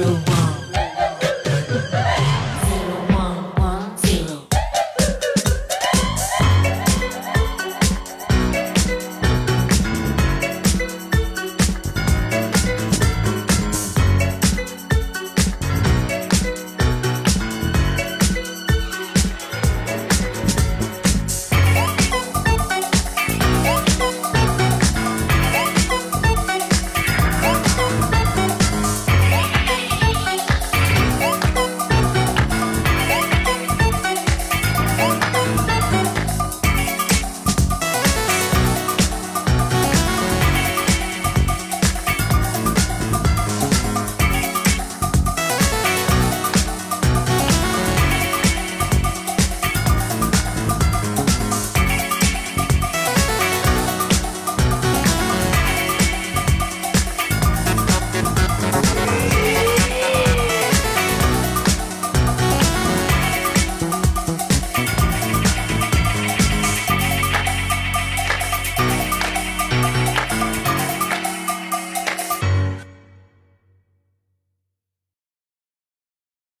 everyone